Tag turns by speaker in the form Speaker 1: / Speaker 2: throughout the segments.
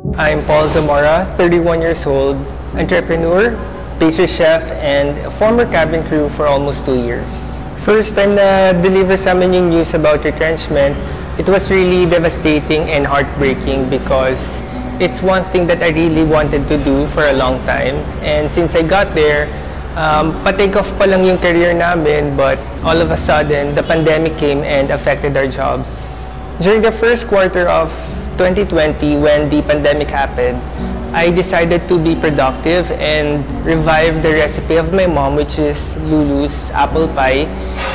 Speaker 1: I'm Paul Zamora, 31 years old, entrepreneur, pastry chef, and a former cabin crew for almost two years. First time na deliver sa amin yung news about retrenchment, it was really devastating and heartbreaking because it's one thing that I really wanted to do for a long time. And since I got there, um, pa-take off pa lang yung career namin, but all of a sudden, the pandemic came and affected our jobs. During the first quarter of 2020, when the pandemic happened, I decided to be productive and revive the recipe of my mom, which is Lulu's apple pie.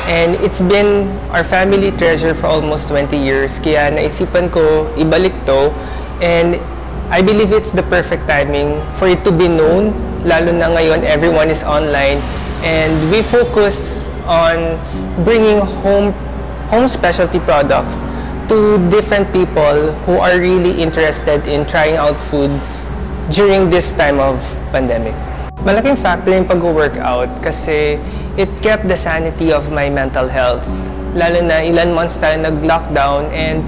Speaker 1: And it's been our family treasure for almost 20 years. Kaya naisipan ko ibalik to. And I believe it's the perfect timing for it to be known, lalo na ngayon everyone is online. And we focus on bringing home, home specialty products to different people who are really interested in trying out food during this time of pandemic. Malaking factor yung pag-workout kasi it kept the sanity of my mental health. Lalo na ilan months tayo nag-lockdown and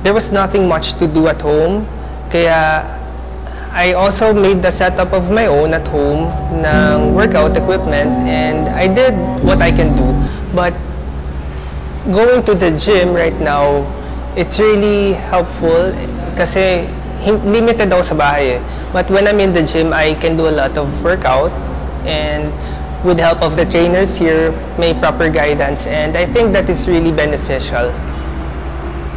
Speaker 1: there was nothing much to do at home. Kaya I also made the setup of my own at home ng workout equipment and I did what I can do. But going to the gym right now, it's really helpful kasi limited ako sa bahay eh. But when I'm in the gym, I can do a lot of workout and with help of the trainers here, may proper guidance and I think that is really beneficial.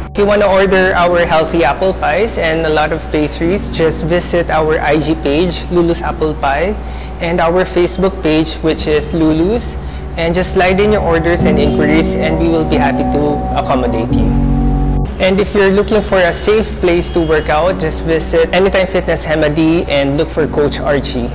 Speaker 1: If you want to order our healthy apple pies and a lot of pastries, just visit our IG page, Lulu's Apple Pie, and our Facebook page, which is Lulu's, and just slide in your orders and inquiries and we will be happy to accommodate you. And if you're looking for a safe place to work out, just visit Anytime Fitness Hemadi and look for Coach Archie.